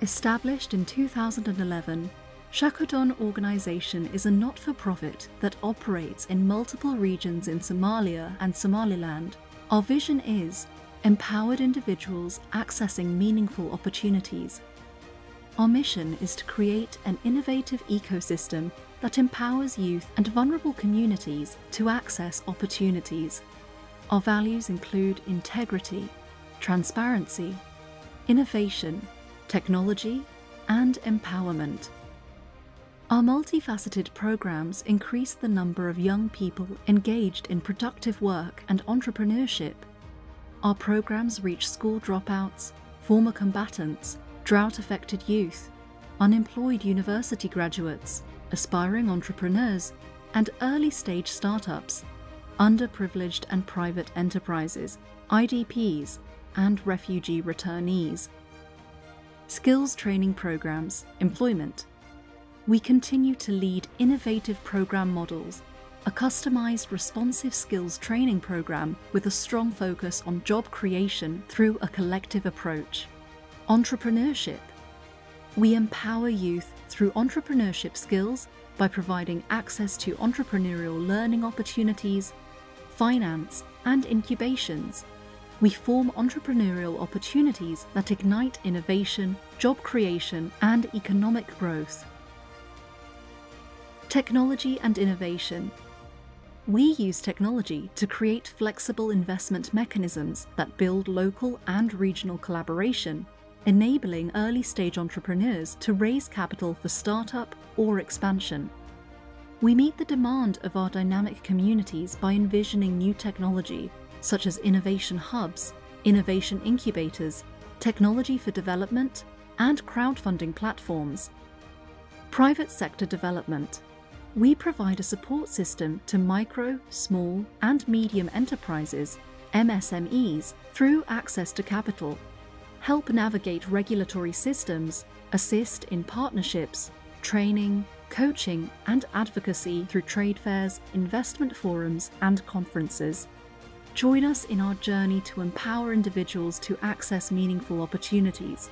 Established in 2011, Shaqodoon Organization is a not for profit that operates in multiple regions in Somalia and Somaliland. Our vision is empowered individuals accessing meaningful opportunities. Our mission is to create an innovative ecosystem that empowers youth and vulnerable communities to access opportunities. Our values include integrity, transparency, innovation, technology, and empowerment. Our multifaceted programs increase the number of young people engaged in productive work and entrepreneurship. Our programs reach school dropouts, former combatants, drought affected youth, unemployed university graduates, aspiring entrepreneurs, and early stage startups, underprivileged and private enterprises, IDPs, and refugee returnees. Skills training programs, employment. We continue to lead innovative program models, a customized responsive skills training program with a strong focus on job creation through a collective approach. Entrepreneurship. We empower youth through entrepreneurship skills by providing access to entrepreneurial learning opportunities, finance, and incubations we form entrepreneurial opportunities that ignite innovation, job creation, and economic growth. Technology and innovation. We use technology to create flexible investment mechanisms that build local and regional collaboration, enabling early stage entrepreneurs to raise capital for startup or expansion. We meet the demand of our dynamic communities by envisioning new technology such as innovation hubs, innovation incubators, technology for development, and crowdfunding platforms. Private sector development. We provide a support system to micro, small, and medium enterprises, MSMEs, through access to capital, help navigate regulatory systems, assist in partnerships, training, coaching, and advocacy through trade fairs, investment forums, and conferences. Join us in our journey to empower individuals to access meaningful opportunities